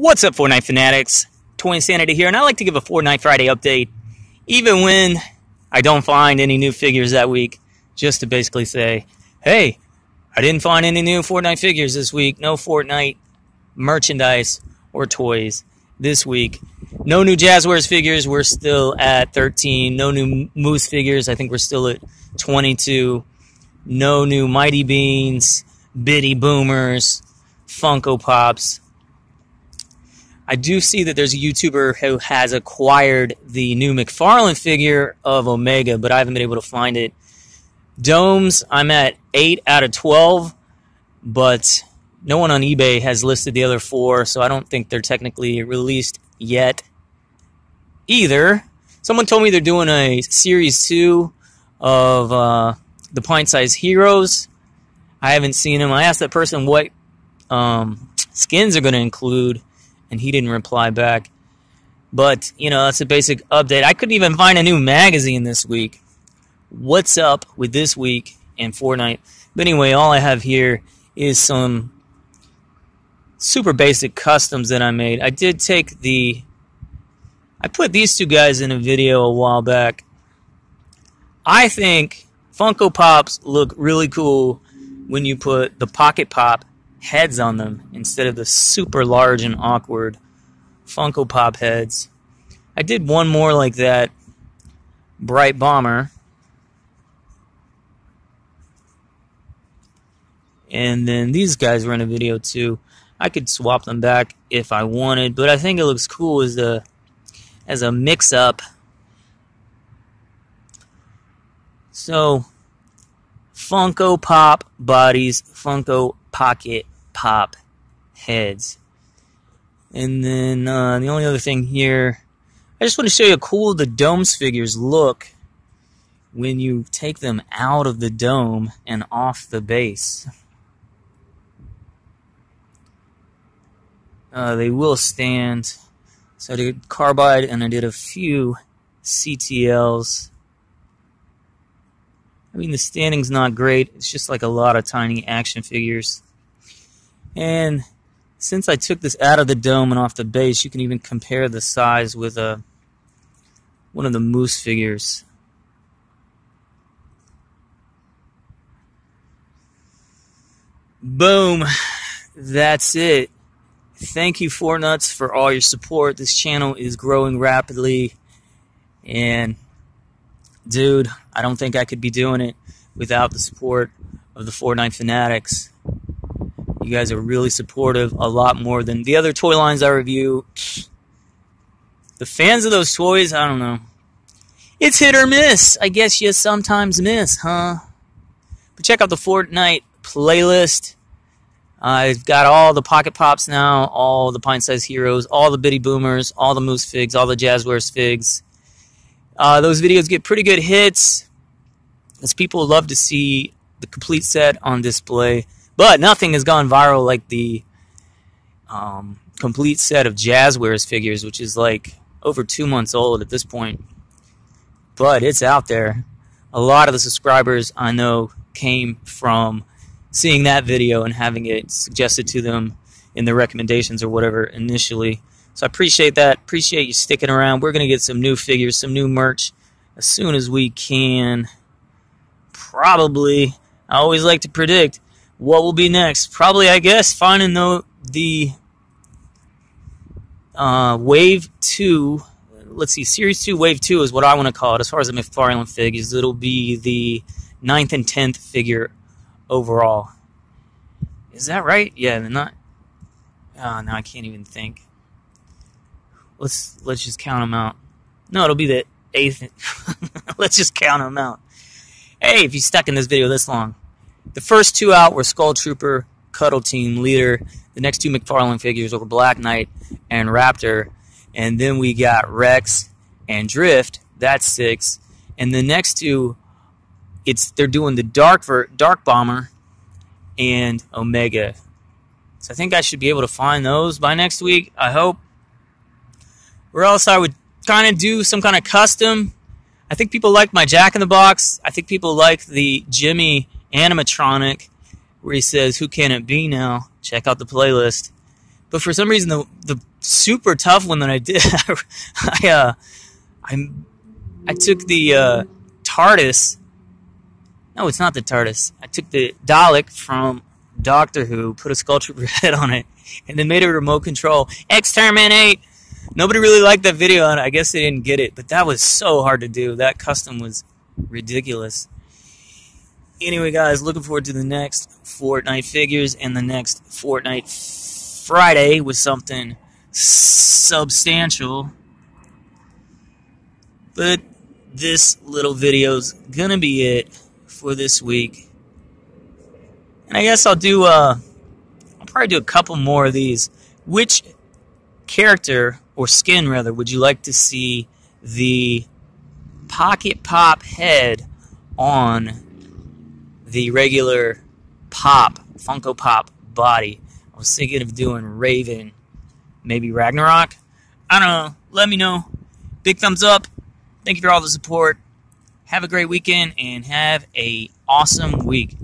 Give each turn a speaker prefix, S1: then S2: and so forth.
S1: What's up, Fortnite fanatics? Toy Insanity here, and I like to give a Fortnite Friday update, even when I don't find any new figures that week, just to basically say, hey, I didn't find any new Fortnite figures this week. No Fortnite merchandise or toys this week. No new Jazwares figures. We're still at 13. No new Moose figures. I think we're still at 22. No new Mighty Beans, Bitty Boomers, Funko Pops. I do see that there's a YouTuber who has acquired the new McFarlane figure of Omega, but I haven't been able to find it. Domez, I'm at 8 out of 12, but no one on eBay has listed the other four, so I don't think they're technically released yet either. Someone told me they're doing a series 2 of uh, the pint sized heroes. I haven't seen them. I asked that person what um, skins are going to include and he didn't reply back. But, you know, that's a basic update. I couldn't even find a new magazine this week. What's up with this week and Fortnite? But anyway, all I have here is some super basic customs that I made. I did take the. I put these two guys in a video a while back. I think Funko Pops look really cool when you put the Pocket Pop heads on them instead of the super large and awkward Funko Pop heads. I did one more like that Brite Bomber. And then these guys were in a video too. I could swap them back if I wanted, but I think it looks cool as a as a mix up. So Funko Pop bodies, Funko Pocket pop heads. And then uh, the only other thing here, I just want to show you how cool the domez figures look when you take them out of the dome and off the base. Uh, they will stand. So I did carbide and I did a few CTLs. I mean, the standing's not great. It's just like a lot of tiny action figures. And since I took this out of the dome and off the base, you can even compare the size with a uh, one of the moose figures. Boom. That's it. Thank you, Four Fortnuts, for all your support. This channel is growing rapidly. And, dude, I don't think I could be doing it without the support of the Fortnite fanatics. You guys are really supportive, a lot more than the other toy lines I review. The fans of those toys, I don't know. It's hit or miss. I guess you sometimes miss, huh? But check out the Fortnite playlist. I've got all the Pocket Pops now, all the Pint Size Heroes, all the Bitty Boomers, all the Moose Figs, all the Jazwares Figs. Uh, those videos get pretty good hits, as people love to see the complete set on display. But nothing has gone viral like the um, complete set of Jazwares figures, which is like over two months old at this point. But it's out there. A lot of the subscribers I know came from seeing that video and having it suggested to them in their recommendations or whatever initially. So I appreciate that. Appreciate you sticking around. We're going to get some new figures, some new merch as soon as we can. Probably. I always like to predict what will be next? Probably, I guess, finding the the uh, wave two. Let's see, series two, wave two is what I want to call it. As far as the McFarlane fig is, it'll be the ninth and tenth figure overall. Is that right? Yeah, they're not. Oh, no, I can't even think. Let's let's just count them out. No, it'll be the eighth. let's just count them out. Hey, if you stuck in this video this long, the first two out were Skull Trooper, Cuddle Team Leader. The next two McFarlane figures were Black Knight and Raptor. And then we got Rex and Drift. That's six. And the next two, it's they're doing the Dark Dark Bomber and Omega. So I think I should be able to find those by next week. I hope. Or else I would kind of do some kind of custom. I think people like my Jack in the Box. I think people like the Jimmy animatronic where he says, Who can it be now? Check out the playlist. But for some reason, the, the super tough one that I did. I uh, I I took the uh, TARDIS. No, it's not the TARDIS. I took the Dalek from Doctor Who, put a sculpture head on it, and then made a remote control. Exterminate. Nobody really liked that video, and I guess they didn't get it. But that was so hard to do. That custom was ridiculous. Anyway, guys, looking forward to the next Fortnite figures and the next Fortnite Friday with something substantial. But this little video's gonna be it for this week. And I guess I'll do uh I'll probably do a couple more of these. Which character or skin rather would you like to see the pocket pop head on the regular pop Funko Pop body? I was thinking of doing Raven, maybe Ragnarok. I don't know. Let me know. Big thumbs up. Thank you for all the support. Have a great weekend and have a awesome week.